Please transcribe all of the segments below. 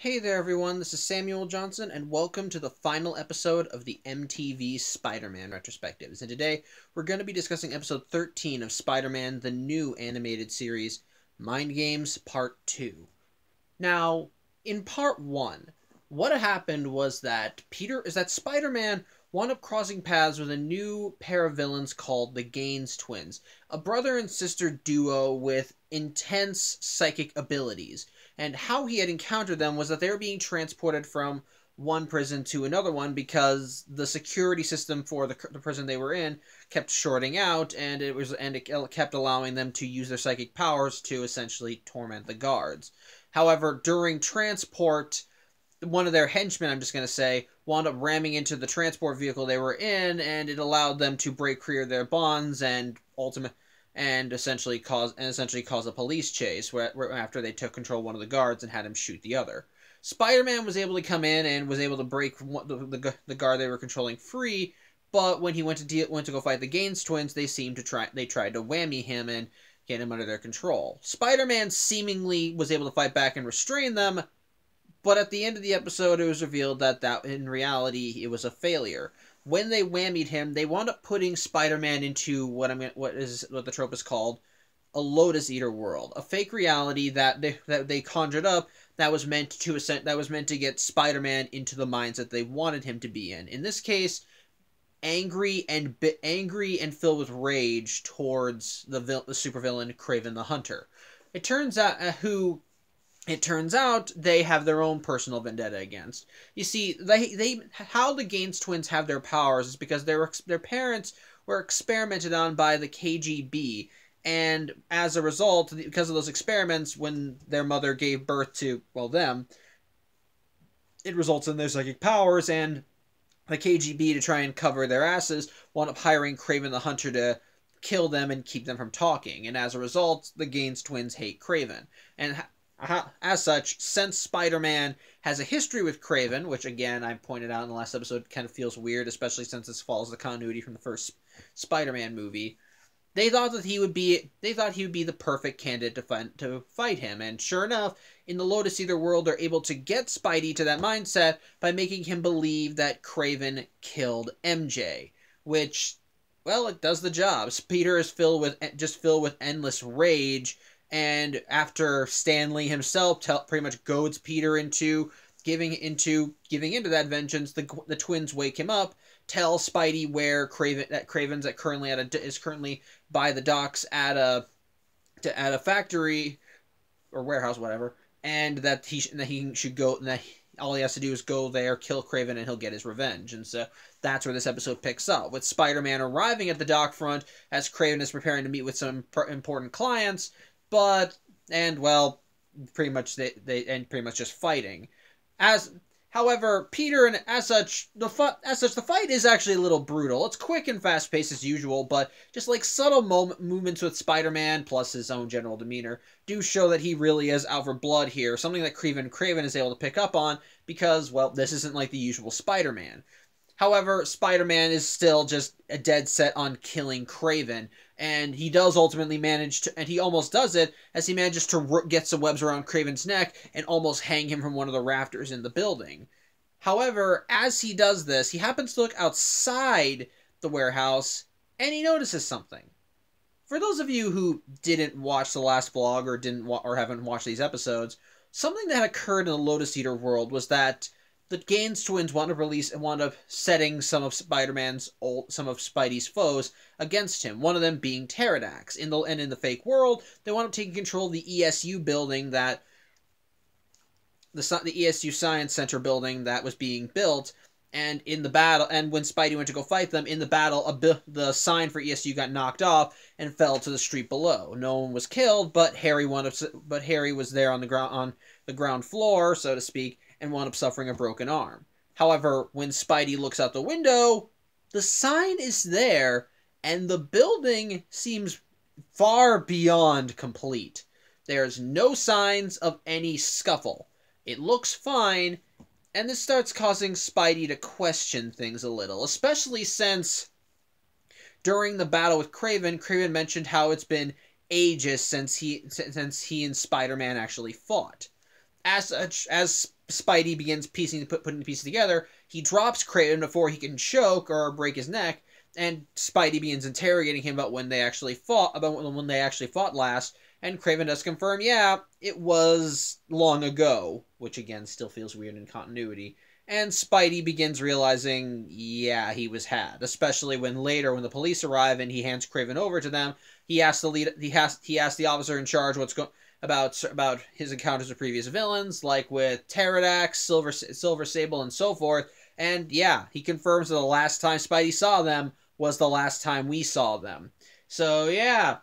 Hey there, everyone. This is Samuel Johnson, and welcome to the final episode of the MTV Spider Man retrospectives. And today we're going to be discussing episode 13 of Spider Man, the new animated series, Mind Games Part 2. Now, in Part 1, what happened was that Peter is that Spider Man wound up crossing paths with a new pair of villains called the Gaines twins, a brother and sister duo with intense psychic abilities and how he had encountered them was that they were being transported from one prison to another one because the security system for the, the prison they were in kept shorting out and it was and it kept allowing them to use their psychic powers to essentially torment the guards. However during transport one of their henchmen i'm just going to say wound up ramming into the transport vehicle they were in and it allowed them to break free of their bonds and ultimately and essentially cause and essentially cause a police chase where, where, after they took control of one of the guards and had him shoot the other. Spider-Man was able to come in and was able to break the, the, the guard they were controlling free, but when he went to deal, went to go fight the Gaines twins, they seemed to try they tried to whammy him and get him under their control. Spider-Man seemingly was able to fight back and restrain them, but at the end of the episode, it was revealed that that in reality it was a failure when they whammied him, they wound up putting Spider-Man into what I'm what is what the trope is called a Lotus Eater world, a fake reality that they that they conjured up that was meant to ascend, that was meant to get Spider-Man into the minds that they wanted him to be in. In this case, angry and angry and filled with rage towards the vil- the supervillain Kraven the Hunter. It turns out uh, who it turns out they have their own personal vendetta against. You see, they they how the Gaines twins have their powers is because their their parents were experimented on by the KGB, and as a result, because of those experiments, when their mother gave birth to well them, it results in their psychic powers, and the KGB to try and cover their asses wound up hiring Kraven the Hunter to kill them and keep them from talking, and as a result, the Gaines twins hate Kraven. And Uh-huh. as such, since Spider-Man has a history with Kraven, which again I pointed out in the last episode kind of feels weird, especially since this follows the continuity from the first Spider-Man movie, they thought that he would be they thought he would be the perfect candidate to fight to fight him, and sure enough, in the Lotus Eater world, they're able to get Spidey to that mindset by making him believe that Kraven killed MJ, which well, it does the job. Peter is filled with just filled with endless rage and after Stan Lee himself tell, pretty much goads Peter into giving into giving into that vengeance, the the twins wake him up, tell Spidey where Kraven that Kraven's at currently at a is currently by the docks at a to at a factory or warehouse whatever, and that he that he should go and that he, all he has to do is go there, kill Kraven, and he'll get his revenge. And so that's where this episode picks up with Spider-Man arriving at the dock front as Kraven is preparing to meet with some important clients but and well, pretty much they they and pretty much just fighting. As however, Peter and as such the fu- as such the fight is actually a little brutal. It's quick and fast paced as usual, but just like subtle moment movements with Spider-Man plus his own general demeanor do show that he really is out for blood here. Something that Kraven Kraven is able to pick up on because well, this isn't like the usual Spider-Man. However, Spider-Man is still just a dead set on killing Kraven, and he does ultimately manage to, and he almost does it as he manages to get some webs around Kraven's neck and almost hang him from one of the rafters in the building. However, as he does this, he happens to look outside the warehouse and he notices something. For those of you who didn't watch the last vlog or didn't wa- or haven't watched these episodes, something that occurred in the Lotus Eater world was that the Gaines twins wound up release and wound up setting some of Spider-Man's old some of Spidey's foes against him. One of them being Pterodax. In the and in the fake world, they wound up taking control of the ESU building that the the ESU Science Center building that was being built. And in the battle, and when Spidey went to go fight them in the battle, a, the sign for ESU got knocked off and fell to the street below. No one was killed, but Harry but Harry was there on the ground on the ground floor, so to speak, and wound up suffering a broken arm. However, when Spidey looks out the window, the sign is there, and the building seems far beyond complete. There's no signs of any scuffle. It looks fine, and this starts causing Spidey to question things a little, especially since during the battle with Kraven, Kraven mentioned how it's been ages since he since he and Spider-Man actually fought. As such, as Spidey begins piecing put, putting the pieces together, he drops Kraven before he can choke or break his neck, and Spidey begins interrogating him about when they actually fought about when they actually fought last. And Kraven does confirm, yeah, it was long ago, which again still feels weird in continuity. And Spidey begins realizing, yeah, he was had. Especially when later, when the police arrive and he hands Kraven over to them, he asks the lead, he has he asks the officer in charge what's going about about his encounters with previous villains, like with Pterodax, Silver Silver Sable, and so forth. And yeah, he confirms that the last time Spidey saw them was the last time we saw them. So yeah,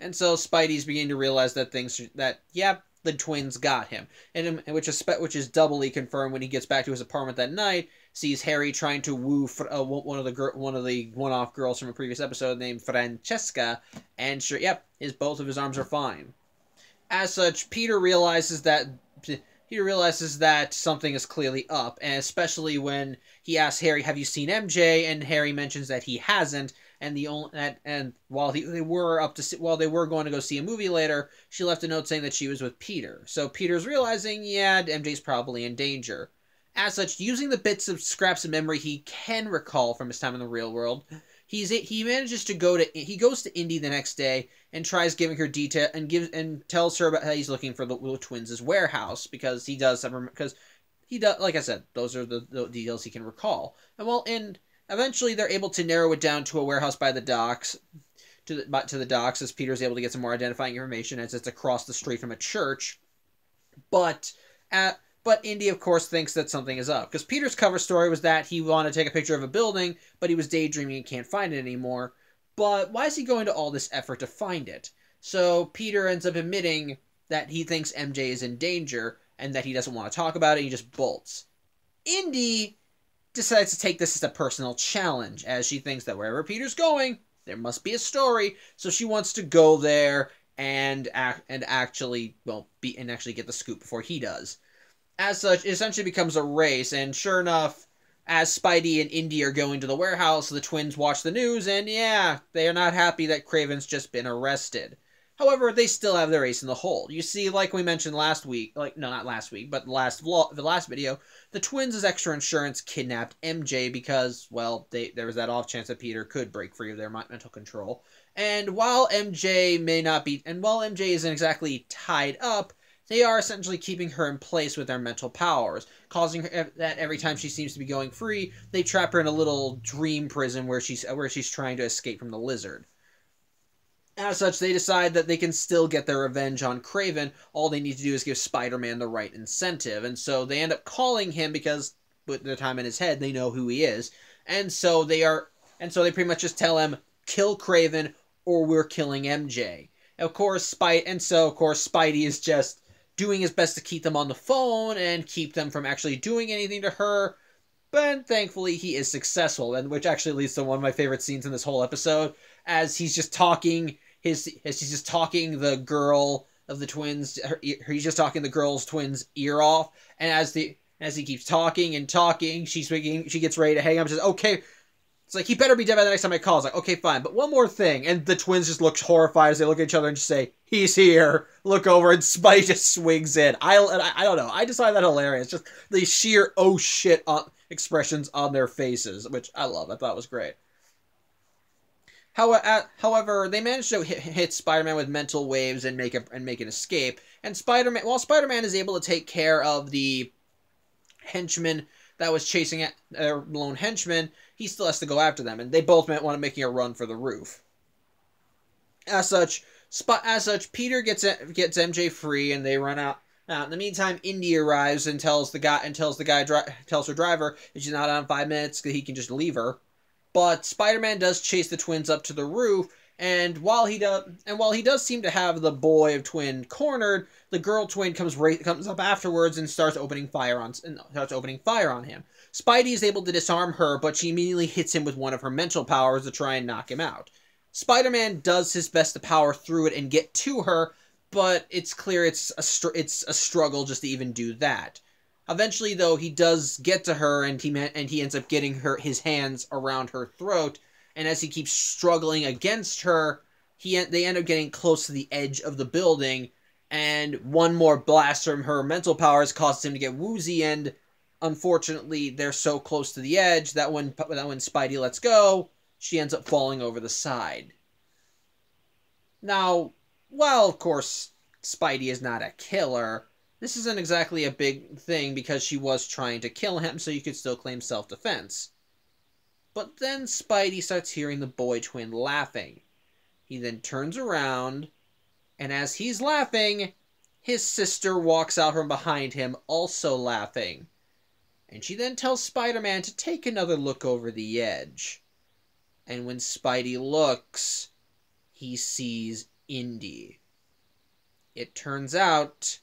and so Spidey's beginning to realize that things that yeah, the twins got him, and which is which is doubly confirmed when he gets back to his apartment that night. Sees Harry trying to woo uh, one of the one of the one-off girls from a previous episode named Francesca, and sure, yep, his both of his arms are fine. As such, Peter realizes that he realizes that something is clearly up, and especially when he asks Harry, "Have you seen MJ?" and Harry mentions that he hasn't, and the only that and while he, they were up to see, while they were going to go see a movie later, she left a note saying that she was with Peter. So Peter's realizing, yeah, MJ's probably in danger. As such, using the bits of scraps of memory he can recall from his time in the real world, he's he manages to go to he goes to Indy the next day and tries giving her detail and gives and tells her about how he's looking for the little twins' warehouse because he does because he does like I said those are the, the details he can recall. And well and eventually they're able to narrow it down to a warehouse by the docks to the to the docks as Peter's able to get some more identifying information as it's across the street from a church. But at but Indy, of course, thinks that something is up. Because Peter's cover story was that he wanted to take a picture of a building, but he was daydreaming and can't find it anymore. But why is he going to all this effort to find it? So Peter ends up admitting that he thinks MJ is in danger and that he doesn't want to talk about it. He just bolts. Indy decides to take this as a personal challenge, as she thinks that wherever Peter's going, there must be a story. So she wants to go there and act and actually well be and actually get the scoop before he does as such, it essentially becomes a race. And sure enough, as Spidey and Indy are going to the warehouse, the twins watch the news, and yeah, they are not happy that Kraven's just been arrested. However, they still have their ace in the hole. You see, like we mentioned last week, like no, not last week, but the last vlog, the last video, the twins extra insurance kidnapped MJ because, well, they there was that off chance that Peter could break free of their mental control. And while MJ may not be, and while MJ isn't exactly tied up, they are essentially keeping her in place with their mental powers, causing her that every time she seems to be going free, they trap her in a little dream prison where she's where she's trying to escape from the lizard. As such, they decide that they can still get their revenge on Kraven. All they need to do is give Spider-Man the right incentive, and so they end up calling him because with their time in his head, they know who he is, and so they are, and so they pretty much just tell him, "Kill Kraven or we're killing MJ." Of course, Spite, and so of course Spidey is just doing his best to keep them on the phone and keep them from actually doing anything to her. But thankfully, he is successful, and which actually leads to one of my favorite scenes in this whole episode, as he's just talking his as he's just talking the girl of the twins. Her, he's just talking the girl's twins ear off, and as the as he keeps talking and talking, she's speaking. She gets ready to hang up. Says, "Okay." It's like he better be dead by the next time I call. It's like, okay, fine, but one more thing. And the twins just look horrified as they look at each other and just say, he's here. Look over, and Spike just swings in. I, I, I don't know. I just find that hilarious. Just the sheer oh shit on, expressions on their faces, which I love. I thought was great. Uh, however, they manage to hit, hit Spider-Man with mental waves and make a, and make an escape. And Spider-Man, while Spider-Man is able to take care of the henchman that was chasing a uh, lone henchman, he still has to go after them, and they both might want to making a run for the roof. As such, as such, Peter gets gets MJ free, and they run out. Now, in the meantime, Indy arrives and tells the guy and tells the guy tells her driver that she's not on five minutes, that he can just leave her. But Spider-Man does chase the twins up to the roof, and while he does and while he does seem to have the boy of twin cornered, the girl twin comes right comes up afterwards and starts opening fire on and starts opening fire on him. Spidey is able to disarm her, but she immediately hits him with one of her mental powers to try and knock him out. Spider-Man does his best to power through it and get to her, but it's clear it's a it's a struggle just to even do that. Eventually, though, he does get to her, and he and he ends up getting her his hands around her throat. And as he keeps struggling against her, he they end up getting close to the edge of the building, and one more blast from her mental powers causes him to get woozy and unfortunately they're so close to the edge that when that when Spidey lets go, she ends up falling over the side. Now, while of course Spidey is not a killer, this isn't exactly a big thing because she was trying to kill him, so you could still claim self-defense. But then Spidey starts hearing the boy twin laughing. He then turns around, and as he's laughing, his sister walks out from behind him, also laughing. And she then tells Spider Man to take another look over the edge. And when Spidey looks, he sees Indy. It turns out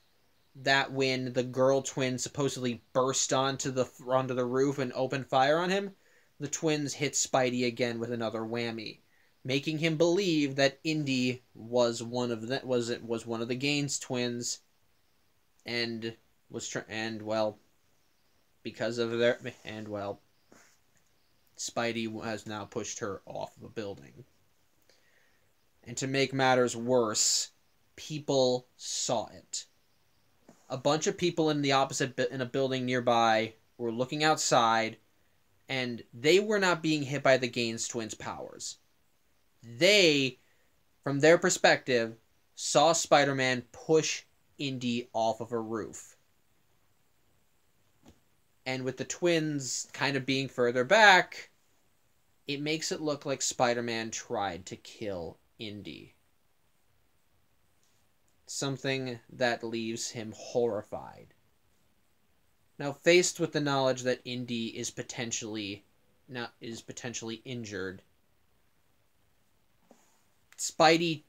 that when the girl twin supposedly burst onto the onto the roof and opened fire on him, the twins hit Spidey again with another whammy, making him believe that Indy was one of the was it was one of the Gaines twins, and was tr- and well, because of their and well, Spidey has now pushed her off of a building. And to make matters worse, people saw it a bunch of people in the opposite in a building nearby were looking outside and they were not being hit by the Gaines twins powers. They from their perspective saw Spider-Man push Indy off of a roof. And with the twins kind of being further back, it makes it look like Spider-Man tried to kill Indy something that leaves him horrified. Now, faced with the knowledge that Indy is potentially not is potentially injured, Spidey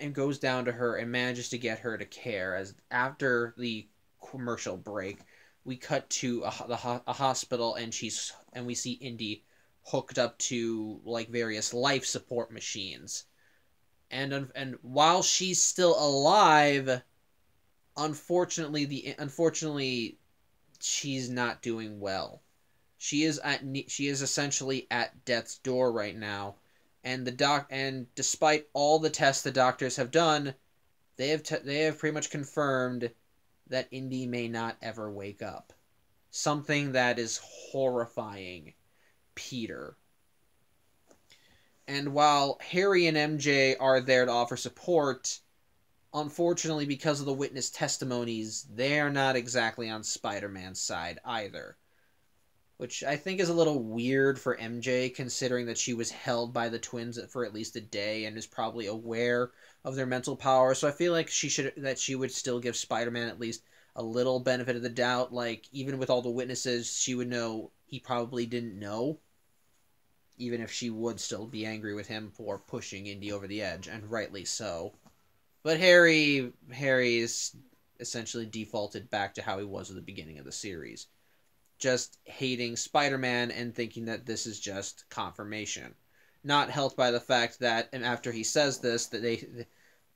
and goes down to her and manages to get her to care. As after the commercial break, we cut to a, a, a hospital and she's and we see Indy hooked up to like various life support machines and and while she's still alive, unfortunately the unfortunately she's not doing well. She is at she is essentially at death's door right now, and the doc and despite all the tests the doctors have done, they have they have pretty much confirmed that Indy may not ever wake up. Something that is horrifying Peter. And while Harry and MJ are there to offer support, unfortunately, because of the witness testimonies, they are not exactly on Spider Man's side either. Which I think is a little weird for MJ, considering that she was held by the twins for at least a day and is probably aware of their mental power. So I feel like she should that she would still give Spider Man at least a little benefit of the doubt. Like even with all the witnesses, she would know he probably didn't know even if she would still be angry with him for pushing Indy over the edge, and rightly so. But Harry, Harry's essentially defaulted back to how he was at the beginning of the series, just hating Spider-Man and thinking that this is just confirmation. Not helped by the fact that, after he says this, that they, the,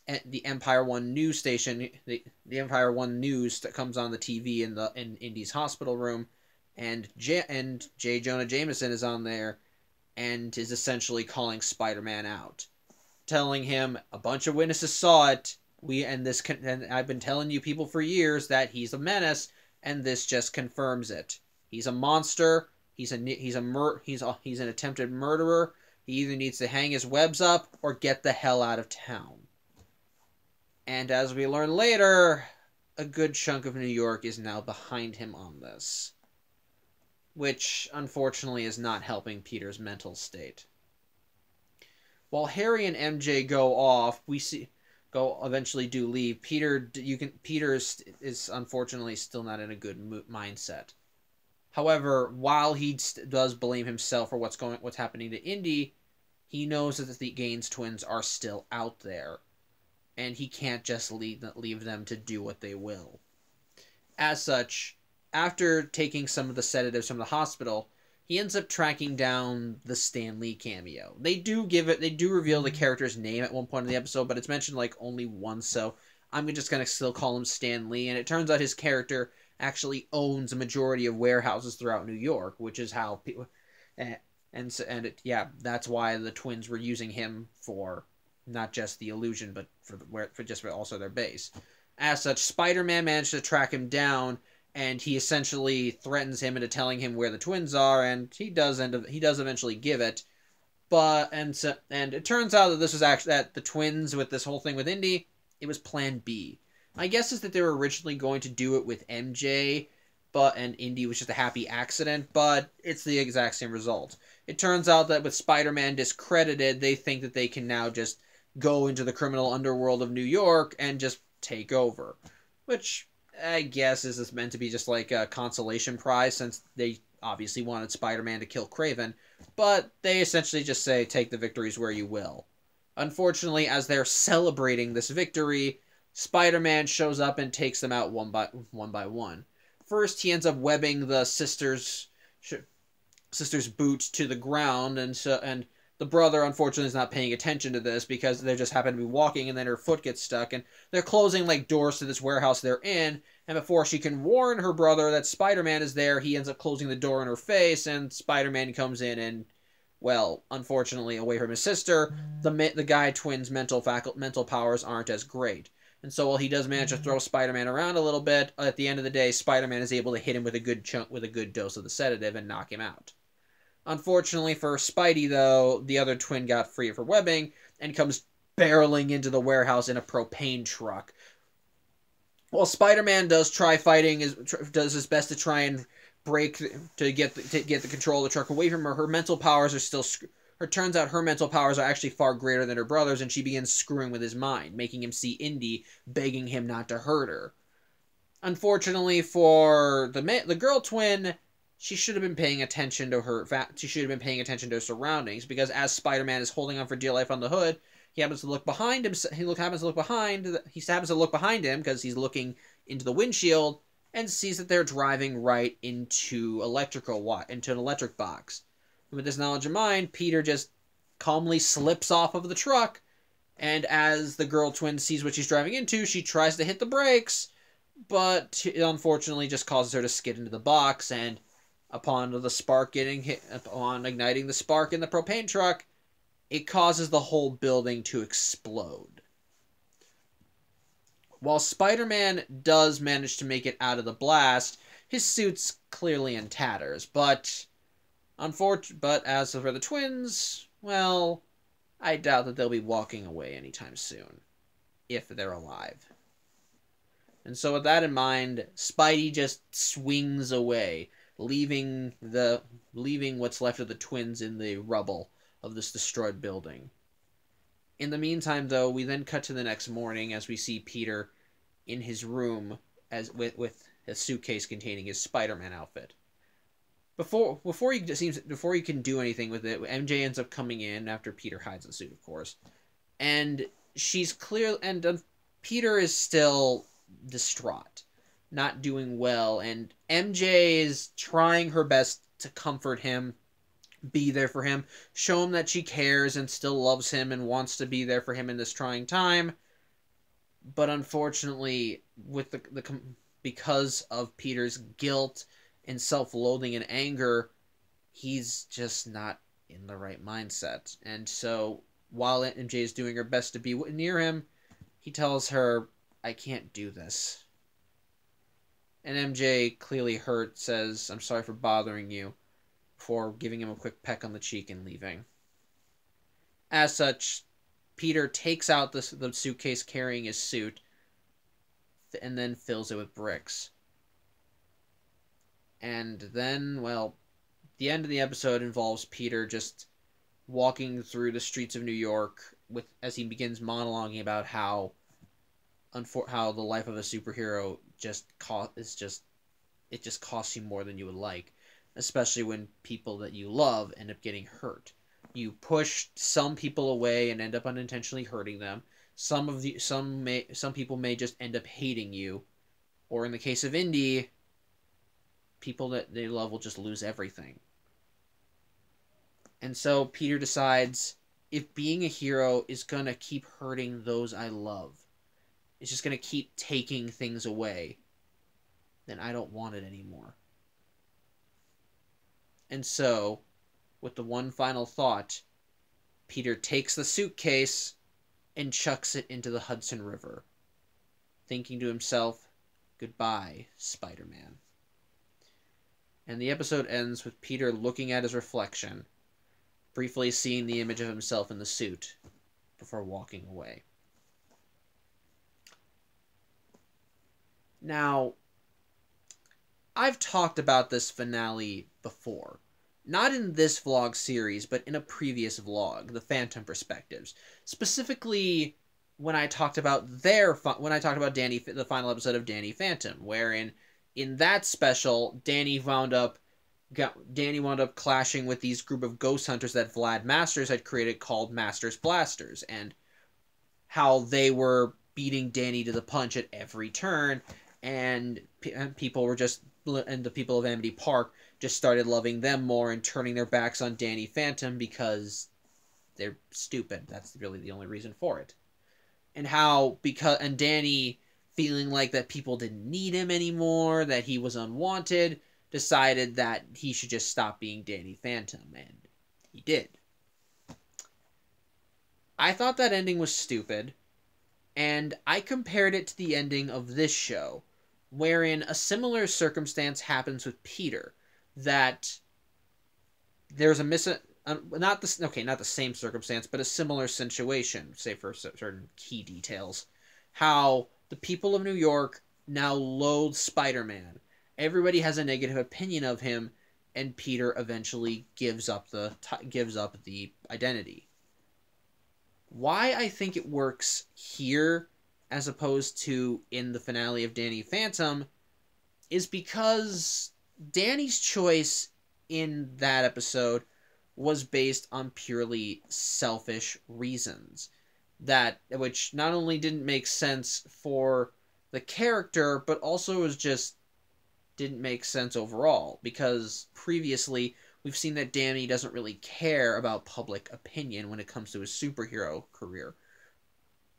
eh, the Empire One news station, the, the Empire One news that comes on the TV in the in Indy's hospital room, and J and J Jonah Jameson is on there and is essentially calling Spider-Man out, telling him a bunch of witnesses saw it. We and this and I've been telling you people for years that he's a menace, and this just confirms it. He's a monster. He's a he's a mur he's a, he's an attempted murderer. He either needs to hang his webs up or get the hell out of town. And as we learn later, a good chunk of New York is now behind him on this which unfortunately is not helping Peter's mental state. While Harry and MJ go off, we see go eventually do leave. Peter, you can Peter is, is unfortunately still not in a good mindset. However, while he does blame himself for what's going what's happening to Indy, he knows that the Gaines twins are still out there, and he can't just leave leave them to do what they will. As such, after taking some of the sedatives from the hospital, he ends up tracking down the Stan Lee cameo. They do give it, they do reveal the mm-hmm. character's name at one point in the episode, but it's mentioned like only once, so I'm just gonna still call him Stan Lee. And it turns out his character actually owns a majority of warehouses throughout New York, which is how people, eh, and and so, and it, yeah, that's why the twins were using him for not just the illusion, but for the, where for just for also their base. As such, Spider Man managed to track him down, and he essentially threatens him into telling him where the twins are, and he does end he does eventually give it. But and so, and it turns out that this was actually that the twins with this whole thing with Indy, it was Plan B. My guess is that they were originally going to do it with MJ, but and Indy was just a happy accident, but it's the exact same result. It turns out that with Spider-Man discredited, they think that they can now just go into the criminal underworld of New York and just take over, which I guess is meant to be just like a consolation prize since they obviously wanted Spider-Man to kill Kraven, but they essentially just say take the victories where you will. Unfortunately, as they're celebrating this victory, Spider-Man shows up and takes them out one by one by one. First, he ends up webbing the sister's sister's boot to the ground, and so and the brother unfortunately is not paying attention to this because they just happen to be walking, and then her foot gets stuck, and they're closing like doors to this warehouse they're in, and before she can warn her brother that Spider-Man is there, he ends up closing the door in her face, and Spider-Man comes in and well, unfortunately, away from his sister, the the guy twins' mental faculty, mental powers aren't as great. And so while he does manage to throw Spider-Man around a little bit, at the end of the day, Spider-Man is able to hit him with a good chunk with a good dose of the sedative and knock him out. Unfortunately for Spidey, though, the other twin got free of her webbing and comes barreling into the warehouse in a propane truck. While Spider-Man does try fighting, is does his best to try and break to get the, to get the control of the truck away from her. Her mental powers are still her turns out her mental powers are actually far greater than her brother's, and she begins screwing with his mind, making him see Indy, begging him not to hurt her. Unfortunately for the the girl twin, she should have been paying attention to her. She should have been paying attention to her surroundings because as Spider-Man is holding on for dear life on the hood, he happens to look behind him. He look happens to look behind. He happens to look behind him because he's looking into the windshield and sees that they're driving right into electrical into an electric box. With this knowledge in mind, Peter just calmly slips off of the truck, and as the girl twin sees what she's driving into, she tries to hit the brakes, but it unfortunately just causes her to skid into the box, and upon the spark getting hit, upon igniting the spark in the propane truck, it causes the whole building to explode. While Spider Man does manage to make it out of the blast, his suit's clearly in tatters, but But as for the twins, well, I doubt that they'll be walking away anytime soon, if they're alive. And so, with that in mind, Spidey just swings away, leaving the leaving what's left of the twins in the rubble of this destroyed building. In the meantime, though, we then cut to the next morning as we see Peter in his room as with with a suitcase containing his Spider-Man outfit before before he seems before he can do anything with it, MJ ends up coming in after Peter hides the suit, of course, and she's clear and uh, Peter is still distraught, not doing well, and MJ is trying her best to comfort him, be there for him, show him that she cares and still loves him and wants to be there for him in this trying time. But unfortunately, with the the because of Peter's guilt in self loathing and anger, he's just not in the right mindset. And so while MJ is doing her best to be near him, he tells her, I can't do this. And MJ, clearly hurt, says, I'm sorry for bothering you, before giving him a quick peck on the cheek and leaving. As such, Peter takes out the, the suitcase carrying his suit and then fills it with bricks. And then, well, the end of the episode involves Peter just walking through the streets of New York with as he begins monologuing about how unfor- how the life of a superhero just cost is just it just costs you more than you would like, especially when people that you love end up getting hurt. You push some people away and end up unintentionally hurting them. Some of the some may some people may just end up hating you, or in the case of Indy, people that they love will just lose everything. And so Peter decides if being a hero is going to keep hurting those I love, it's just going to keep taking things away, then I don't want it anymore. And so, with the one final thought, Peter takes the suitcase and chucks it into the Hudson River. thinking to himself, Goodbye, Spider Man. And the episode ends with Peter looking at his reflection, briefly seeing the image of himself in the suit, before walking away. Now, I've talked about this finale before. Not in this vlog series, but in a previous vlog, the Phantom Perspectives. Specifically, when I talked about their when I talked about Danny the final episode of Danny Phantom, wherein in that special Danny wound up got, Danny wound up clashing with these group of ghost hunters that Vlad Masters had created called Masters Blasters and how they were beating Danny to the punch at every turn and, and uh, people were just and the people of Amity Park just started loving them more and turning their backs on Danny Phantom because they're stupid. That's really the only reason for it and how because and Danny feeling like that people didn't need him anymore, that he was unwanted, decided that he should just stop being Danny Phantom, and he did. I thought that ending was stupid, and I compared it to the ending of this show, wherein a similar circumstance happens with Peter, that there's a mis um, not the okay, not the same circumstance, but a similar situation. Say for certain key details, how the people of New York now loathe Spider-Man. Everybody has a negative opinion of him, and Peter eventually gives up the gives up the identity. Why I think it works here as opposed to in the finale of Danny Phantom is because Danny's choice in that episode was based on purely selfish reasons that which not only didn't make sense for the character but also was just didn't make sense overall because previously we've seen that Danny doesn't really care about public opinion when it comes to his superhero career.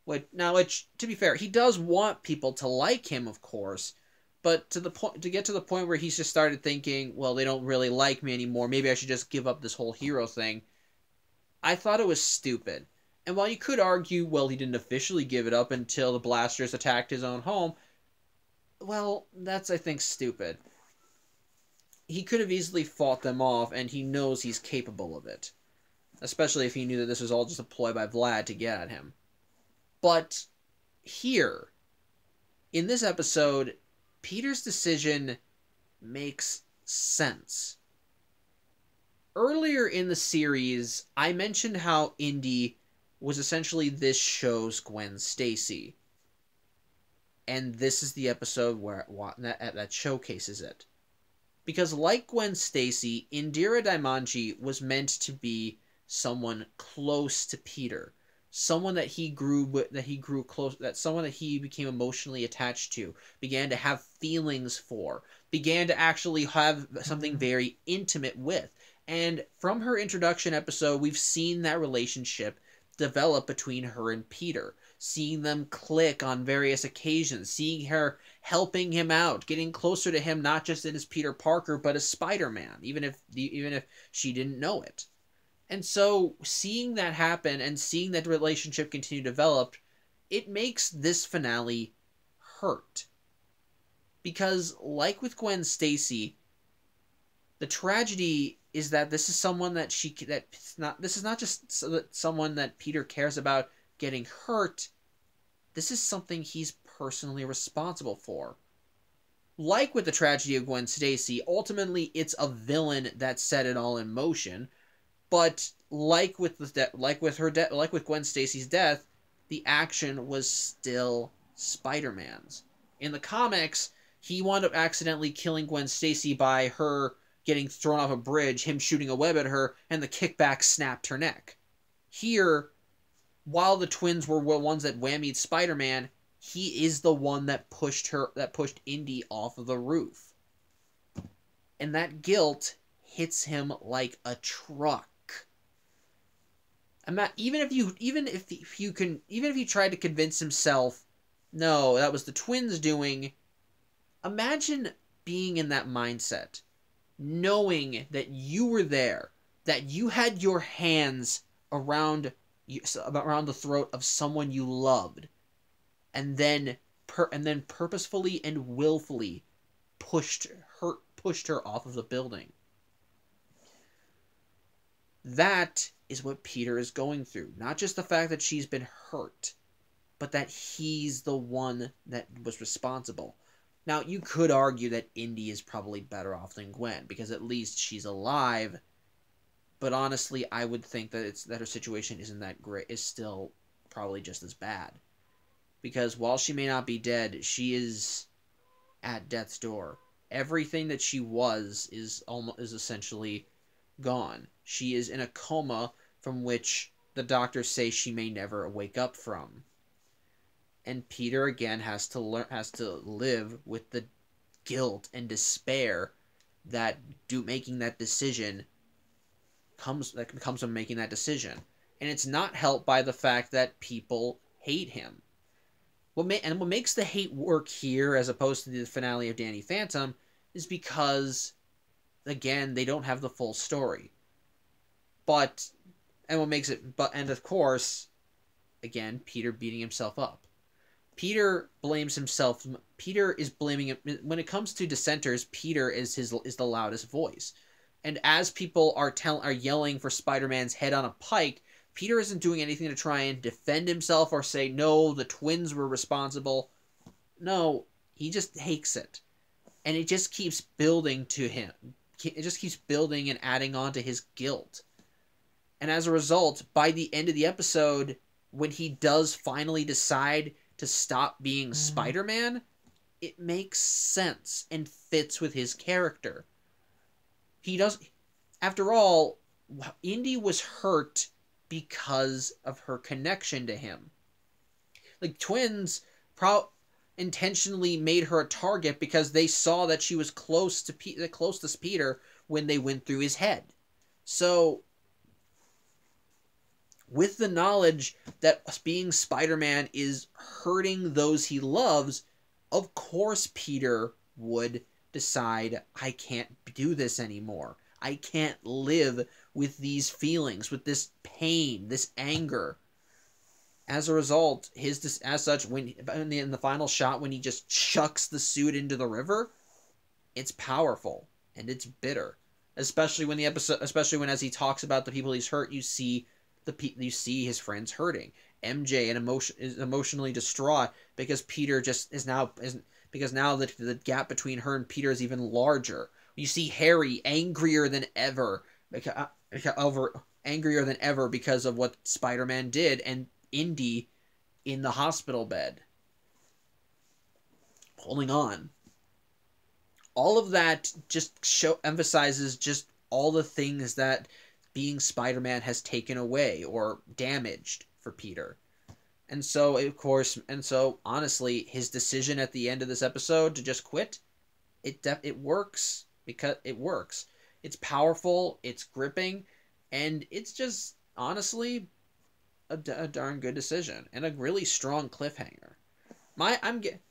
Which now, which to be fair, he does want people to like him, of course, but to the point to get to the point where he's just started thinking, well, they don't really like me anymore. Maybe I should just give up this whole hero thing. I thought it was stupid. And while you could argue, well, he didn't officially give it up until the blasters attacked his own home, well, that's I think stupid. He could have easily fought them off, and he knows he's capable of it. Especially if he knew that this was all just a ploy by Vlad to get at him. But here, in this episode, Peter's decision makes sense. Earlier in the series, I mentioned how Indy was essentially this show's Gwen Stacy. And this is the episode where that, that showcases it. Because like Gwen Stacy, Indira Daimonji was meant to be someone close to Peter someone that he grew that he grew close that someone that he became emotionally attached to began to have feelings for began to actually have something very intimate with and from her introduction episode we've seen that relationship develop between her and Peter seeing them click on various occasions seeing her helping him out getting closer to him not just as Peter Parker but as Spider-Man even if even if she didn't know it and so seeing that happen and seeing that relationship continue to develop, it makes this finale hurt. Because like with Gwen Stacy, the tragedy is that this is someone that she that not this is not just so that someone that Peter cares about getting hurt. This is something he's personally responsible for. Like with the tragedy of Gwen Stacy, ultimately it's a villain that set it all in motion but like with the de- like with her de- like with Gwen Stacy's death, the action was still Spider-Man's. In the comics, he wound up accidentally killing Gwen Stacy by her getting thrown off a bridge, him shooting a web at her, and the kickback snapped her neck. Here, while the twins were the ones that whammied Spider-Man, he is the one that pushed her that pushed Indy off of the roof. And that guilt hits him like a truck. I'm not even if you even if, if you can even if he tried to convince himself, no, that was the twins doing. Imagine being in that mindset, knowing that you were there, that you had your hands around around the throat of someone you loved, and then per and then purposefully and willfully pushed her pushed her off of the building. That is what Peter is going through. Not just the fact that she's been hurt, but that he's the one that was responsible. Now, you could argue that Indy is probably better off than Gwen because at least she's alive. But honestly, I would think that it's that her situation isn't that great. Is still probably just as bad. Because while she may not be dead, she is at death's door. Everything that she was is almost is essentially gone. She is in a coma from which the doctors say she may never wake up from. And Peter again has to learn has to live with the guilt and despair that do making that decision comes that comes from making that decision. And it's not helped by the fact that people hate him. What ma- and what makes the hate work here as opposed to the finale of Danny Phantom is because again, they don't have the full story. But and what makes it but and of course, again, Peter beating himself up. Peter blames himself. Peter is blaming him when it comes to dissenters. Peter is his is the loudest voice, and as people are tell are yelling for Spider-Man's head on a pike, Peter isn't doing anything to try and defend himself or say no, the twins were responsible. No, he just takes it, and it just keeps building to him. It just keeps building and adding on to his guilt. And as a result, by the end of the episode, when he does finally decide to stop being mm. Spider Man, it makes sense and fits with his character. He does. After all, Indy was hurt because of her connection to him. Like twins, pro intentionally made her a target because they saw that she was close to Pe- close to Peter when they went through his head. So with the knowledge that being Spider-Man is hurting those he loves, of course Peter would decide I can't do this anymore. I can't live with these feelings, with this pain, this anger as a result, his as such when in the, in the final shot when he just chucks the suit into the river, it's powerful and it's bitter. Especially when the episode, especially when as he talks about the people he's hurt, you see the people you see his friends hurting. MJ and emotion is emotionally distraught because Peter just is now is because now the the gap between her and Peter is even larger. You see Harry angrier than ever because, uh, over angrier than ever because of what Spider-Man did and Indy in the hospital bed, holding on. All of that just show emphasizes just all the things that being Spider-Man has taken away or damaged for Peter. And so, of course, and so honestly, his decision at the end of this episode to just quit, it def- it works because it works. It's powerful, it's gripping, and it's just honestly a, a darn good decision and a really strong cliffhanger. My I'm get,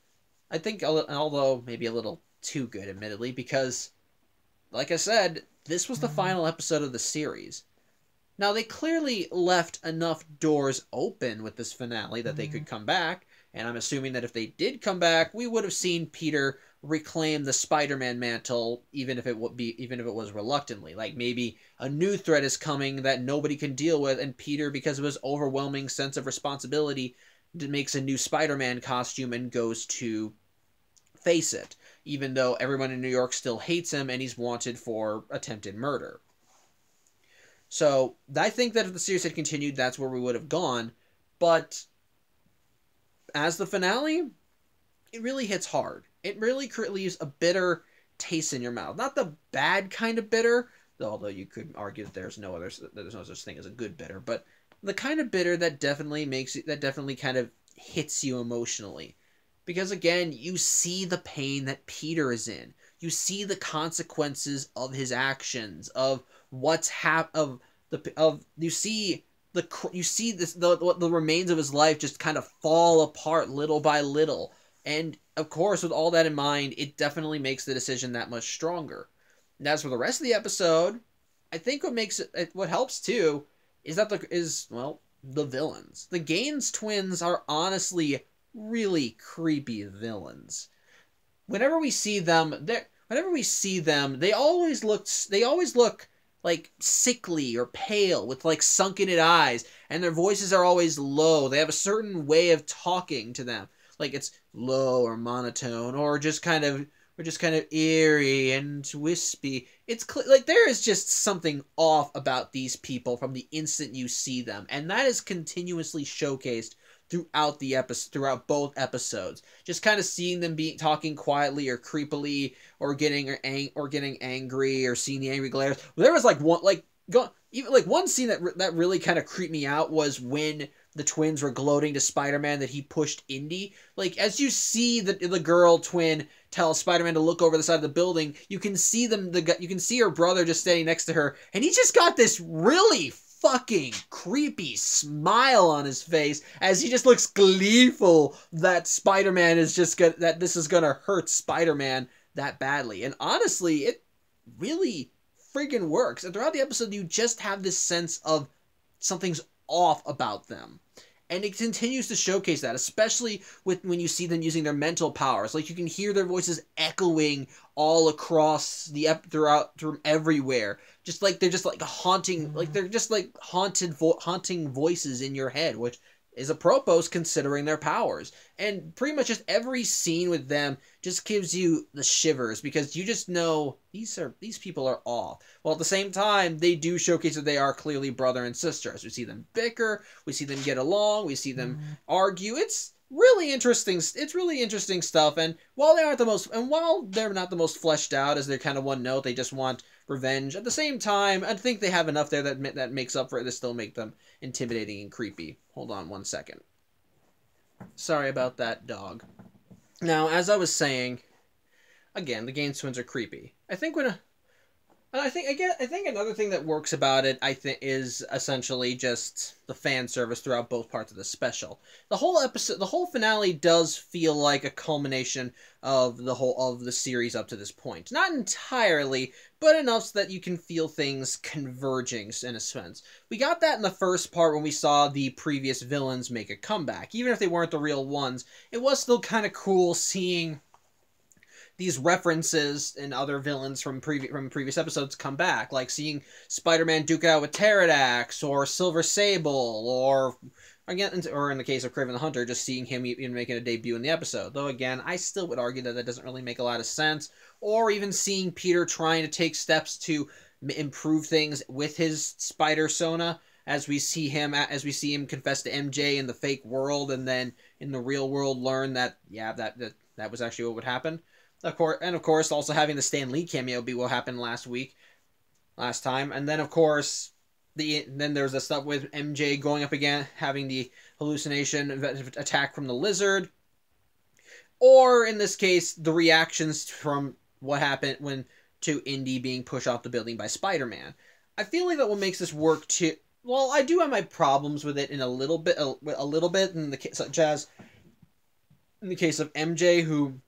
I think although maybe a little too good, admittedly, because like I said, this was the mm-hmm. final episode of the series. Now they clearly left enough doors open with this finale that they could mm-hmm. come back, and I'm assuming that if they did come back, we would have seen Peter reclaim the Spider-Man mantle, even if it would be, even if it was reluctantly. Like maybe a new threat is coming that nobody can deal with, and Peter, because of his overwhelming sense of responsibility, makes a new Spider-Man costume and goes to face it, even though everyone in New York still hates him and he's wanted for attempted murder. So I think that if the series had continued, that's where we would have gone. But as the finale, it really hits hard it really leaves a bitter taste in your mouth. Not the bad kind of bitter, although you could argue that there's no other there's no such thing as a good bitter, but the kind of bitter that definitely makes that definitely kind of hits you emotionally. Because again, you see the pain that Peter is in. You see the consequences of his actions, of what's hap of the of you see the you see this the the remains of his life just kind of fall apart little by little and of course, with all that in mind, it definitely makes the decision that much stronger. And as for the rest of the episode, I think what makes it what helps too is that the is well the villains. The Gaines twins are honestly really creepy villains. Whenever we see them, they whenever we see them, they always look they always look like sickly or pale with like sunken in eyes and their voices are always low. They have a certain way of talking to them. Like it's low or monotone or just kind of or just kind of eerie and wispy. It's like there is just something off about these people from the instant you see them, and that is continuously showcased throughout the episode throughout both episodes just kind of seeing them be talking quietly or creepily or getting or, ang- or getting angry or seeing the angry glares there was like one like go even like one scene that that really kind of creeped me out was when the twins were gloating to Spider-Man that he pushed Indy. Like as you see the the girl twin tell Spider-Man to look over the side of the building, you can see them the you can see her brother just standing next to her and he just got this really fucking creepy smile on his face as he just looks gleeful that Spider-Man is just gonna that this is gonna hurt Spider-Man that badly. And honestly, it really friggin' works. And throughout the episode, you just have this sense of something's off about them. And it continues to showcase that, especially with when you see them using their mental powers. Like you can hear their voices echoing all across the ep- throughout from everywhere. Just like they're just like a haunting, like mm-hmm. they're just like haunted, vo- haunting voices in your head, which is apropos considering their powers. And pretty much just every scene with them just gives you the shivers because you just know these are these people are off. Well, at the same time, they do showcase that they are clearly brother and sister. As we see them bicker, we see them get along, we see them mm-hmm. argue. It's really interesting. It's really interesting stuff. And while they aren't the most, and while they're not the most fleshed out, as they're kind of one note, they just want revenge. At the same time, I think they have enough there that that makes up for it to still make them intimidating and creepy. Hold on one second. Sorry about that, dog. Now, as I was saying, again, the Gaines twins are creepy. I think when a and I think again, I think another thing that works about it, I think, is essentially just the fan service throughout both parts of the special. The whole episode, the whole finale, does feel like a culmination of the whole of the series up to this point. Not entirely, but enough so that you can feel things converging in a sense. We got that in the first part when we saw the previous villains make a comeback, even if they weren't the real ones. It was still kind of cool seeing these references and other villains from previous from previous episodes come back, like seeing Spider-Man duke out with Pterodax or Silver Sable, or again, or in the case of Kraven the Hunter, just seeing him even making a debut in the episode. Though again, I still would argue that that doesn't really make a lot of sense. Or even seeing Peter trying to take steps to improve things with his spider sona as we see him as we see him confess to MJ in the fake world and then in the real world learn that yeah that that, that was actually what would happen. Of course, and of course, also having the Stan Lee cameo be what happened last week, last time, and then of course, the then there's the stuff with MJ going up again, having the hallucination attack from the lizard, or in this case, the reactions from what happened when to Indy being pushed off the building by Spider-Man. I feel like that what makes this work too. Well, I do have my problems with it in a little bit, a, a little bit in the case such as in the case of MJ, who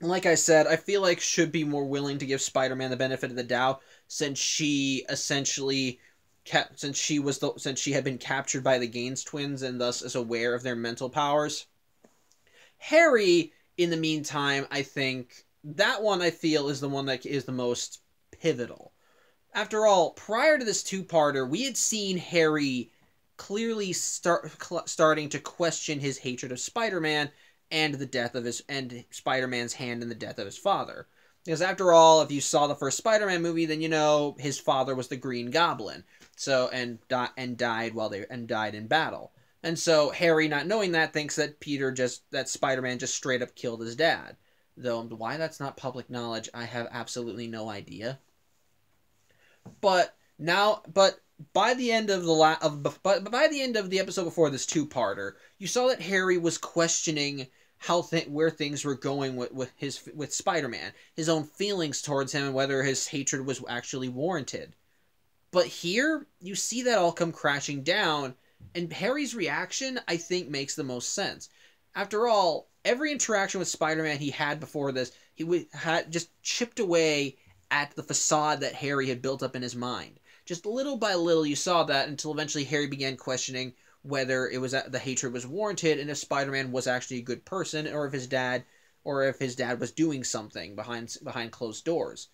like I said, I feel like should be more willing to give Spider-Man the benefit of the doubt since she essentially kept since she was the since she had been captured by the Gaines twins and thus is aware of their mental powers. Harry, in the meantime, I think that one I feel is the one that is the most pivotal. After all, prior to this two-parter, we had seen Harry clearly start starting to question his hatred of Spider-Man and the death of his and Spider-Man's hand in the death of his father. Because after all, if you saw the first Spider-Man movie, then you know his father was the Green Goblin. So and di- and died while they and died in battle. And so Harry, not knowing that, thinks that Peter just that Spider-Man just straight up killed his dad. Though why that's not public knowledge, I have absolutely no idea. But now, but by the end of the la- of but by the end of the episode before this two-parter, you saw that Harry was questioning how th- where things were going with, with his with Spider-Man, his own feelings towards him and whether his hatred was actually warranted. But here you see that all come crashing down and Harry's reaction I think makes the most sense. After all, every interaction with Spider-Man he had before this, he w- had just chipped away at the facade that Harry had built up in his mind. Just little by little you saw that until eventually Harry began questioning whether it was that the hatred was warranted and if Spider-Man was actually a good person or if his dad or if his dad was doing something behind behind closed doors.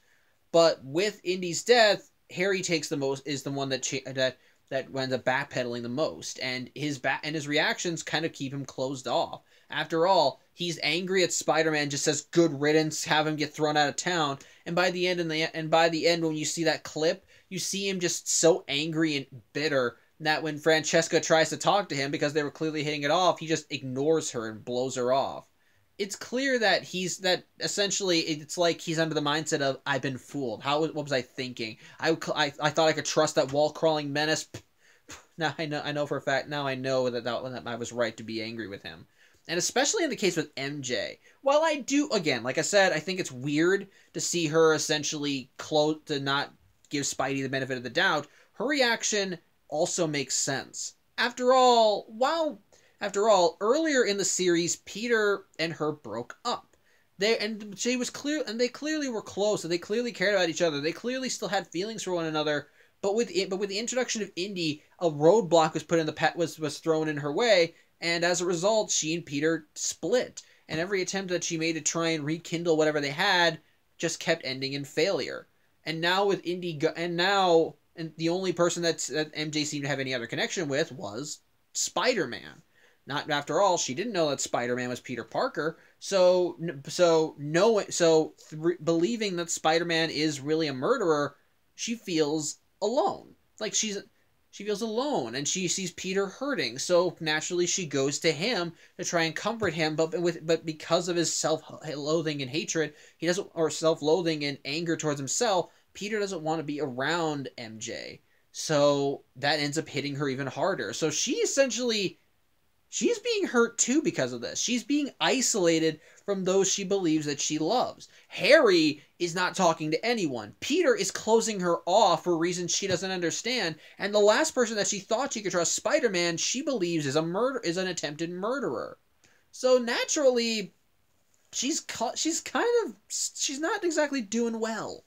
But with Indy's death, Harry takes the most is the one that cha- that that ends up backpedaling the most, and his back and his reactions kind of keep him closed off. After all, he's angry at Spider-Man, just says "good riddance," have him get thrown out of town, and by the end, and the and by the end, when you see that clip, you see him just so angry and bitter that when Francesca tries to talk to him because they were clearly hitting it off, he just ignores her and blows her off. It's clear that he's that essentially it's like he's under the mindset of I've been fooled. How what was I thinking? I, I, I thought I could trust that wall crawling menace. Now I know I know for a fact now I know that, that that I was right to be angry with him. And especially in the case with MJ. While I do again, like I said, I think it's weird to see her essentially close to not give Spidey the benefit of the doubt. Her reaction also makes sense. After all, while after all, earlier in the series, Peter and her broke up. They and she was clear, and they clearly were close, and they clearly cared about each other. They clearly still had feelings for one another. But with it, but with the introduction of Indy, a roadblock was put in the pet was was thrown in her way, and as a result, she and Peter split. And every attempt that she made to try and rekindle whatever they had just kept ending in failure. And now with Indy, and now and the only person that's, that MJ seemed to have any other connection with was Spider Man. Not after all, she didn't know that Spider Man was Peter Parker. So so knowing so th- believing that Spider Man is really a murderer, she feels alone. Like she's she feels alone and she sees Peter hurting. So naturally she goes to him to try and comfort him, but with but because of his self-loathing and hatred, he doesn't or self-loathing and anger towards himself, Peter doesn't want to be around MJ. So that ends up hitting her even harder. So she essentially she's being hurt too because of this. She's being isolated from those she believes that she loves. Harry is not talking to anyone. Peter is closing her off for reasons she doesn't understand. And the last person that she thought she could trust, Spider-Man, she believes is a murder is an attempted murderer. So naturally she's she's kind of she's not exactly doing well.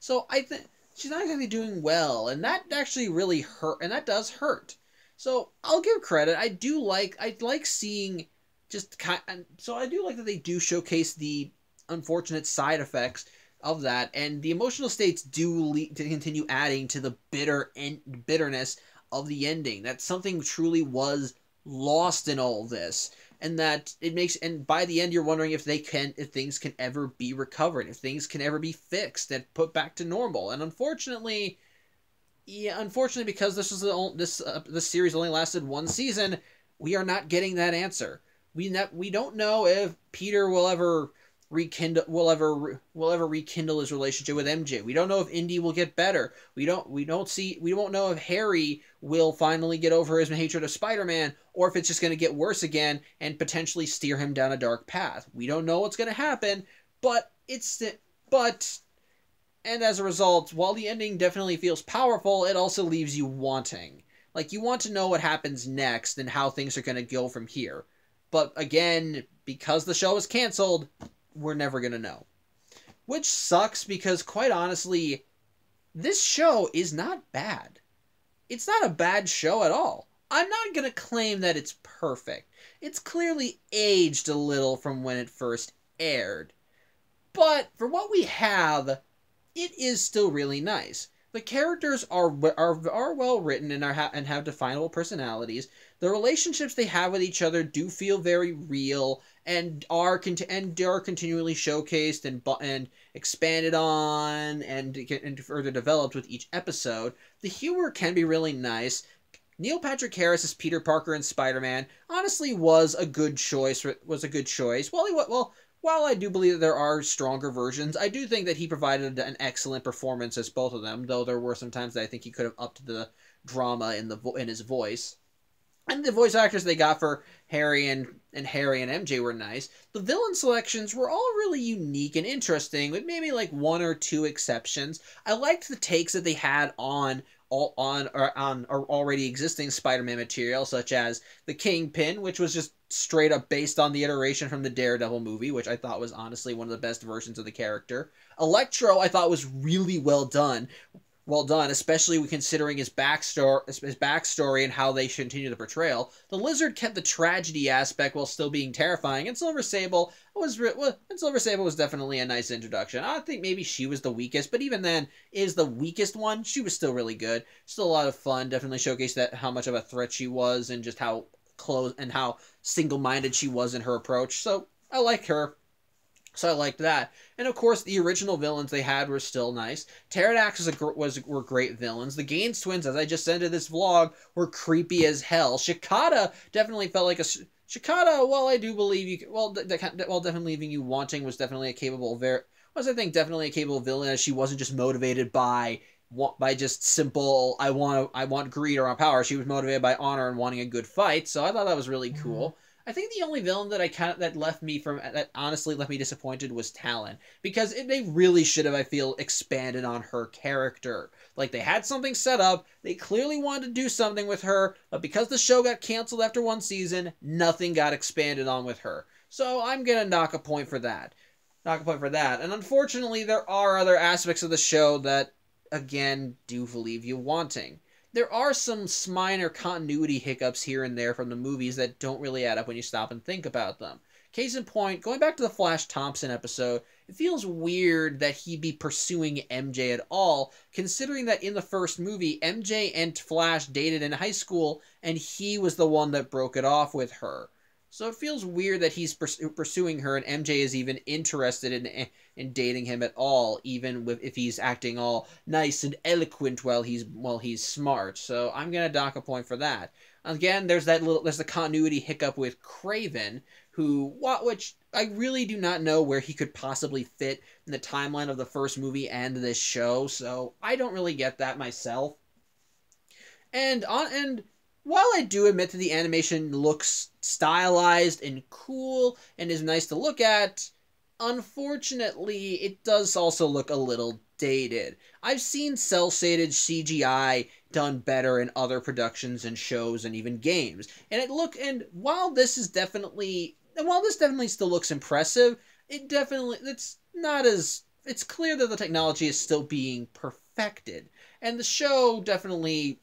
So I think she's not exactly doing well, and that actually really hurt, and that does hurt. So I'll give credit. I do like I like seeing just kind. So I do like that they do showcase the unfortunate side effects of that, and the emotional states do lead to continue adding to the bitter and bitterness of the ending. That something truly was lost in all this and that it makes and by the end you're wondering if they can if things can ever be recovered if things can ever be fixed and put back to normal. And unfortunately yeah unfortunately because this is the only, this uh, this series only lasted one season we are not getting that answer. We ne- we don't know if peter will ever rekindle will ever will ever rekindle his relationship with MJ. We don't know if Indy will get better. We don't we don't see we won't know if Harry will finally get over his hatred of Spider-Man or if it's just going to get worse again and potentially steer him down a dark path. We don't know what's going to happen, but it's but and as a result, while the ending definitely feels powerful, it also leaves you wanting. Like you want to know what happens next and how things are going to go from here. But again, because the show is canceled, we're never going to know. Which sucks because, quite honestly, this show is not bad. It's not a bad show at all. I'm not going to claim that it's perfect. It's clearly aged a little from when it first aired. But for what we have, it is still really nice. The characters are are, are well written and are and have definable personalities. The relationships they have with each other do feel very real and are cont- and are continually showcased and and expanded on and, and further developed with each episode. The humor can be really nice. Neil Patrick Harris as Peter Parker and Spider Man honestly was a good choice. Was a good choice. Well, he well while I do believe that there are stronger versions, I do think that he provided an excellent performance as both of them. Though there were some times that I think he could have upped the drama in the vo- in his voice. And the voice actors they got for Harry and, and Harry and MJ were nice. The villain selections were all really unique and interesting, with maybe like one or two exceptions. I liked the takes that they had on all on or on or already existing Spider-Man material, such as the Kingpin, which was just straight up based on the iteration from the Daredevil movie, which I thought was honestly one of the best versions of the character. Electro, I thought was really well done well done, especially considering his backstory, his backstory and how they should continue the portrayal. The lizard kept the tragedy aspect while still being terrifying, and Silver Sable was well, and Silver Sable was definitely a nice introduction. I think maybe she was the weakest, but even then, is the weakest one. She was still really good, still a lot of fun. Definitely showcased that how much of a threat she was, and just how close and how single-minded she was in her approach. So I like her. So I liked that, and of course the original villains they had were still nice. Pterodax was, a, was were great villains. The Gaines twins, as I just said in this vlog, were creepy as hell. Shikata definitely felt like a Shikata. Well, I do believe you. Well, well, definitely leaving you wanting was definitely a capable ver was I think definitely a capable villain as she wasn't just motivated by by just simple I want I want greed or power. She was motivated by honor and wanting a good fight. So I thought that was really mm-hmm. cool. I think the only villain that I kind of that left me from that honestly left me disappointed was Talon because it, they really should have I feel expanded on her character. Like they had something set up, they clearly wanted to do something with her, but because the show got canceled after one season, nothing got expanded on with her. So I'm gonna knock a point for that. Knock a point for that. And unfortunately, there are other aspects of the show that again do leave you wanting there are some minor continuity hiccups here and there from the movies that don't really add up when you stop and think about them. Case in point, going back to the Flash Thompson episode, it feels weird that he'd be pursuing MJ at all, considering that in the first movie, MJ and Flash dated in high school, and he was the one that broke it off with her. So it feels weird that he's pursuing her and MJ is even interested in eh, in dating him at all, even with, if he's acting all nice and eloquent while he's while he's smart. So I'm gonna dock a point for that. Again, there's that little there's the continuity hiccup with Kraven, who what which I really do not know where he could possibly fit in the timeline of the first movie and this show. So I don't really get that myself. And on and while I do admit that the animation looks stylized and cool and is nice to look at, unfortunately, it does also look a little dated. I've seen cel shaded CGI done better in other productions and shows and even games. And it look and while this is definitely and while this definitely still looks impressive, it definitely it's not as it's clear that the technology is still being perfected. And the show definitely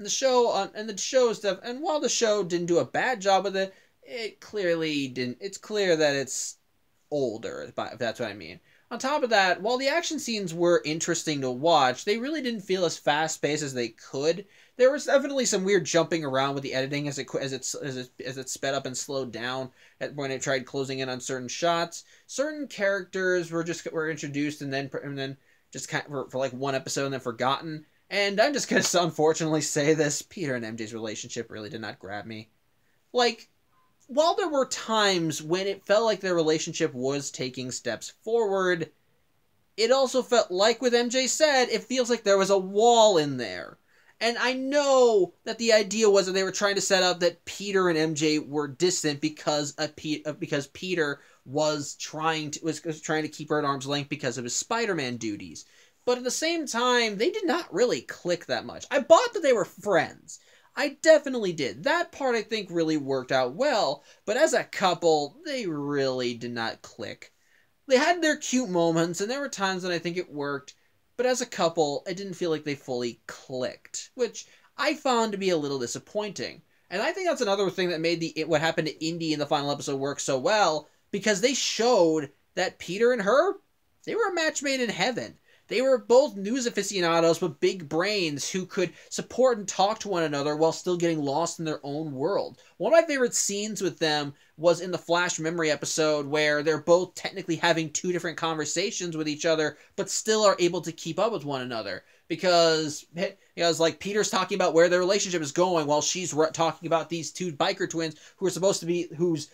and the show and the show stuff and while the show didn't do a bad job with it, it clearly didn't it's clear that it's older, if that's what I mean. On top of that, while the action scenes were interesting to watch, they really didn't feel as fast paced as they could. There was definitely some weird jumping around with the editing as it as it as it, as it sped up and slowed down at, when it tried closing in on certain shots. Certain characters were just were introduced and then and then just kind of for, for like one episode and then forgotten. And I'm just going to unfortunately say this Peter and MJ's relationship really did not grab me. Like, while there were times when it felt like their relationship was taking steps forward, it also felt like with MJ said, it feels like there was a wall in there. And I know that the idea was that they were trying to set up that Peter and MJ were distant because of P- uh, because Peter was trying to was trying to keep her at arm's length because of his Spider-Man duties. But at the same time, they did not really click that much. I bought that they were friends. I definitely did. That part I think really worked out well, but as a couple, they really did not click. They had their cute moments, and there were times when I think it worked, but as a couple, I didn't feel like they fully clicked, which I found to be a little disappointing. And I think that's another thing that made the what happened to Indy in the final episode work so well, because they showed that Peter and her, they were a match made in heaven. They were both news aficionados with big brains who could support and talk to one another while still getting lost in their own world. One of my favorite scenes with them was in the Flash Memory episode where they're both technically having two different conversations with each other, but still are able to keep up with one another. Because, you know, like Peter's talking about where their relationship is going while she's talking about these two biker twins who are supposed to be, whose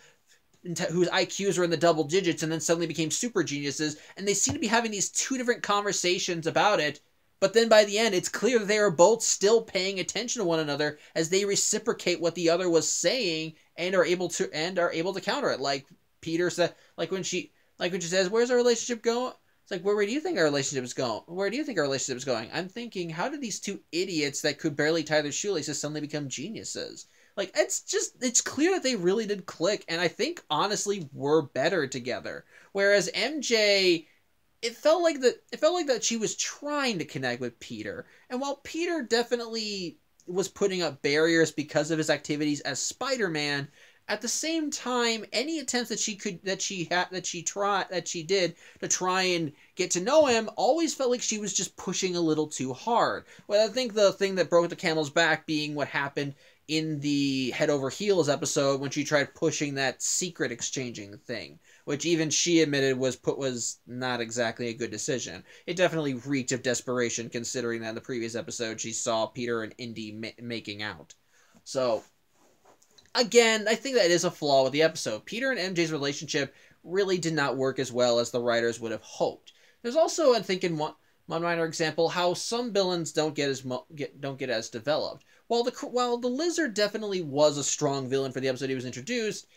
whose IQs were in the double digits and then suddenly became super geniuses, and they seem to be having these two different conversations about it. But then by the end, it's clear that they are both still paying attention to one another as they reciprocate what the other was saying and are able to and are able to counter it. Like Peter said, like when she like when she says, "Where's our relationship going?" It's like, where, where do you think our relationship is going? Where do you think our relationship is going? I'm thinking, how did these two idiots that could barely tie their shoelaces suddenly become geniuses? Like it's just it's clear that they really did click and I think honestly were better together. Whereas MJ it felt like that it felt like that she was trying to connect with Peter. And while Peter definitely was putting up barriers because of his activities as Spider-Man, at the same time, any attempts that she could that she had that she tried that she did to try and get to know him always felt like she was just pushing a little too hard. Well, I think the thing that broke the camel's back being what happened in the head over heels episode when she tried pushing that secret exchanging thing, which even she admitted was put was not exactly a good decision. It definitely reeked of desperation, considering that in the previous episode she saw Peter and Indy ma- making out. So again, I think that is a flaw with the episode. Peter and MJ's relationship really did not work as well as the writers would have hoped. There's also, I think, in one, one minor example, how some villains don't get as mo- get don't get as developed. While the while the lizard definitely was a strong villain for the episode he was introduced,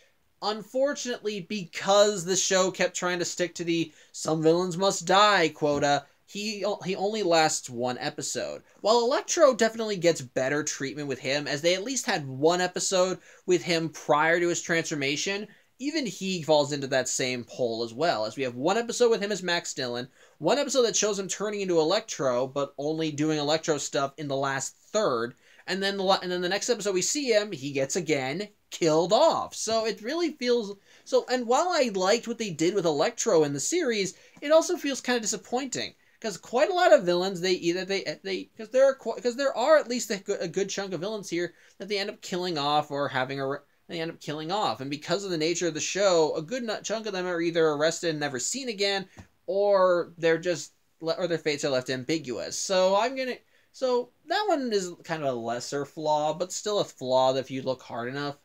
unfortunately, because the show kept trying to stick to the "some villains must die" quota, he he only lasts one episode. While Electro definitely gets better treatment with him, as they at least had one episode with him prior to his transformation, even he falls into that same hole as well. As we have one episode with him as Max Dillon, one episode that shows him turning into Electro, but only doing Electro stuff in the last third, and then the and then the next episode we see him, he gets again killed off. So it really feels so. And while I liked what they did with Electro in the series, it also feels kind of disappointing because quite a lot of villains they either they they because there are because there are at least a good, a good chunk of villains here that they end up killing off or having a they end up killing off and because of the nature of the show a good chunk of them are either arrested and never seen again or they're just or their fates are left ambiguous so i'm gonna so that one is kind of a lesser flaw but still a flaw if you look hard enough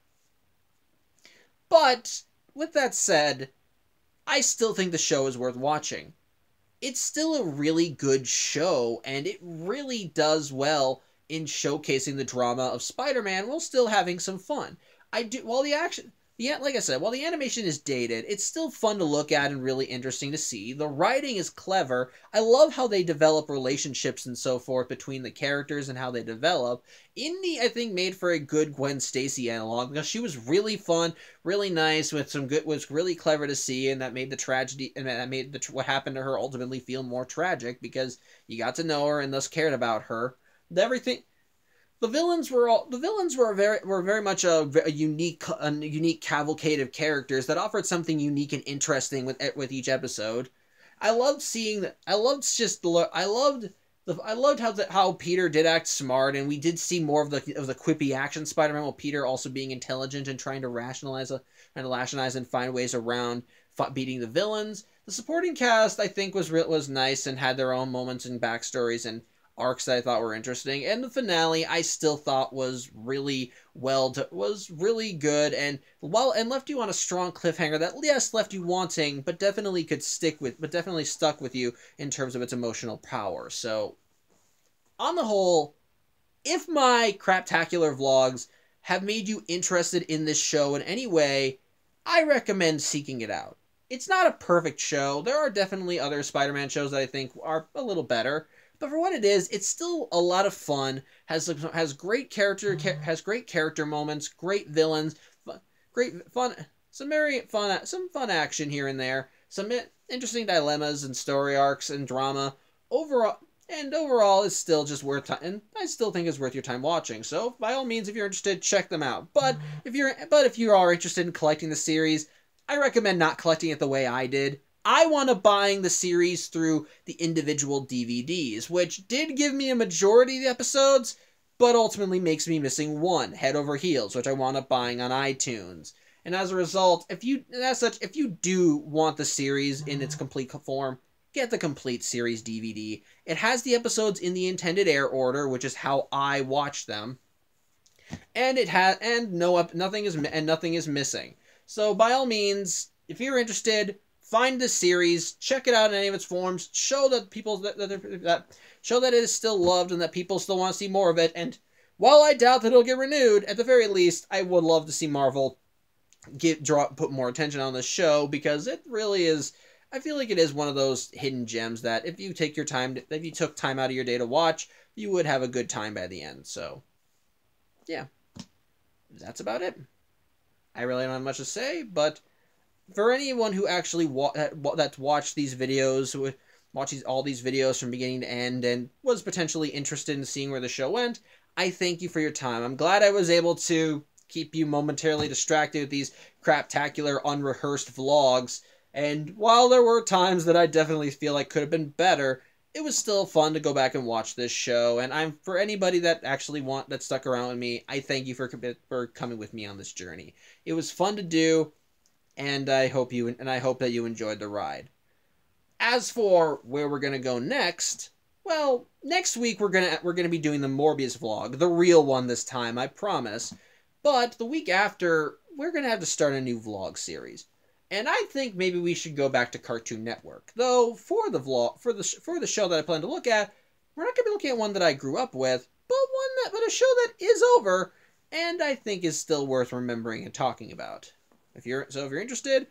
but with that said i still think the show is worth watching it's still a really good show, and it really does well in showcasing the drama of Spider-Man while still having some fun. I do while the action yeah, like I said, while the animation is dated, it's still fun to look at and really interesting to see. The writing is clever. I love how they develop relationships and so forth between the characters and how they develop. Indy, I think, made for a good Gwen Stacy analog because she was really fun, really nice, with some good, was really clever to see, and that made the tragedy and that made the, what happened to her ultimately feel more tragic because you got to know her and thus cared about her. Everything the villains were all the villains were very were very much a, a, unique a unique cavalcade of characters that offered something unique and interesting with with each episode. I loved seeing that. I loved just I loved the I loved how the, how Peter did act smart, and we did see more of the of the quippy action Spider-Man, while Peter also being intelligent and trying to rationalize a, trying to rationalize and find ways around beating the villains. The supporting cast I think was was nice and had their own moments and backstories and arcs that I thought were interesting, and the finale I still thought was really well was really good and well and left you on a strong cliffhanger that yes left you wanting, but definitely could stick with, but definitely stuck with you in terms of its emotional power. So, on the whole, if my craptacular vlogs have made you interested in this show in any way, I recommend seeking it out. It's not a perfect show. There are definitely other Spider-Man shows that I think are a little better but for what it is, it's still a lot of fun. has has great character mm. has great character moments, great villains, fun, great fun, some very fun some fun action here and there, some interesting dilemmas and story arcs and drama. Overall, and overall is still just worth time and I still think it's worth your time watching. So by all means if you're interested check them out. But mm. if you're but if you are interested in collecting the series, I recommend not collecting it the way I did. I wound up buying the series through the individual DVDs, which did give me a majority of the episodes, but ultimately makes me missing one, Head Over Heels, which I wound up buying on iTunes. And as a result, if you as such, if you do want the series in its complete form, get the complete series DVD. It has the episodes in the intended air order, which is how I watch them. And it has and no up nothing is and nothing is missing. So by all means, if you're interested, find the series, check it out in any of its forms, show that people that, that, that show that it is still loved and that people still want to see more of it. And while I doubt that it'll get renewed, at the very least, I would love to see Marvel get draw put more attention on the show because it really is. I feel like it is one of those hidden gems that if you take your time, to, if you took time out of your day to watch, you would have a good time by the end. So, yeah, that's about it. I really don't have much to say, but for anyone who actually wa- that's watched these videos watched these, all these videos from beginning to end and was potentially interested in seeing where the show went, I thank you for your time. I'm glad I was able to keep you momentarily distracted with these craptacular, unrehearsed vlogs. And while there were times that I definitely feel like could have been better, it was still fun to go back and watch this show. And I'm for anybody that actually want that stuck around with me, I thank you for for coming with me on this journey. It was fun to do, and I hope you and I hope that you enjoyed the ride. As for where we're gonna go next, well, next week we're gonna we're gonna be doing the Morbius vlog, the real one this time, I promise. But the week after, we're gonna have to start a new vlog series. And I think maybe we should go back to Cartoon Network. Though for the vlog for the for the show that I plan to look at, we're not going to be looking at one that I grew up with, but one that but a show that is over and I think is still worth remembering and talking about. If you're so if you're interested,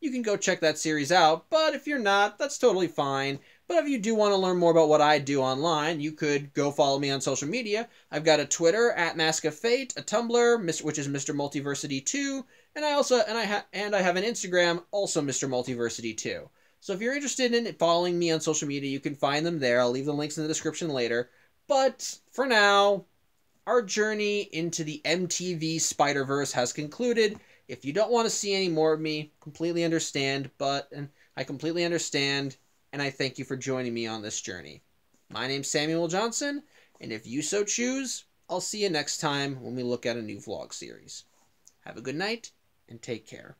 you can go check that series out, but if you're not, that's totally fine. But if you do want to learn more about what I do online, you could go follow me on social media. I've got a Twitter at Mask of Fate, a Tumblr, which is Mr. Multiversity 2, and I also and I ha- and I have an Instagram, also Mr. Multiversity 2. So if you're interested in following me on social media, you can find them there. I'll leave the links in the description later. But for now, our journey into the MTV Spider Verse has concluded. If you don't want to see any more of me, completely understand. But and I completely understand, and I thank you for joining me on this journey. My name's Samuel Johnson, and if you so choose, I'll see you next time when we look at a new vlog series. Have a good night and take care.